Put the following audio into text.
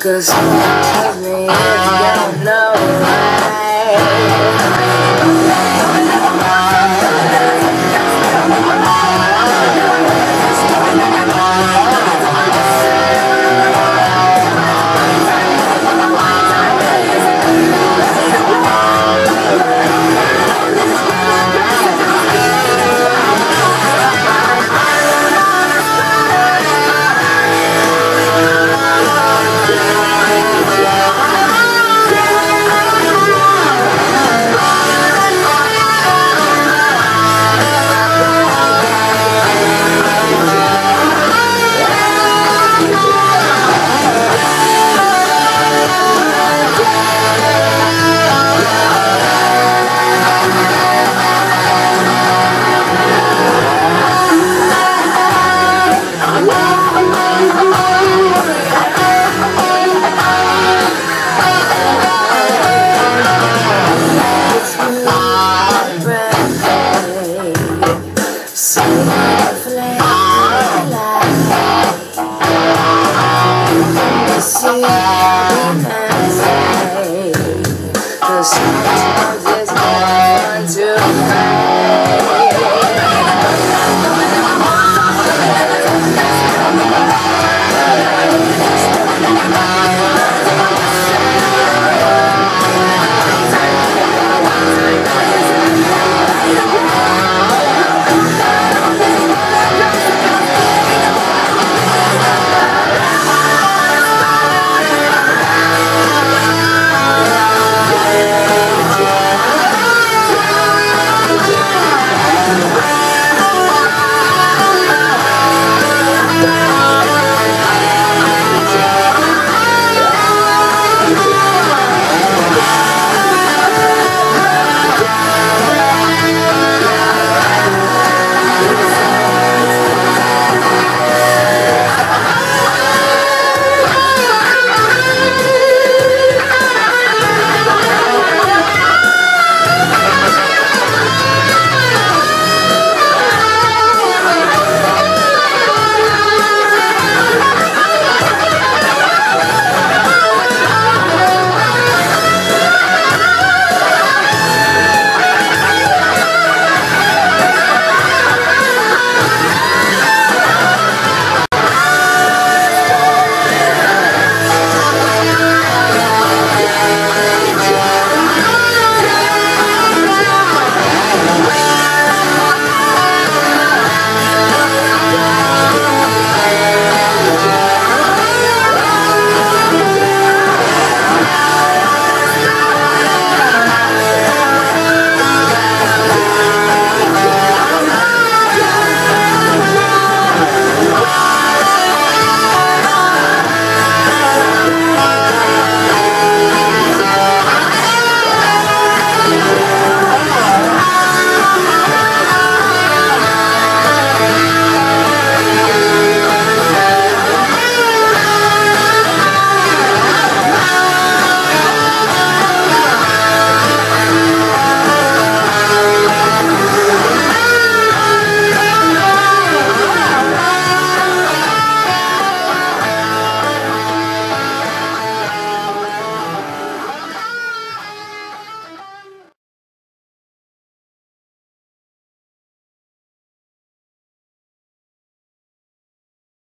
Cause me, you got me,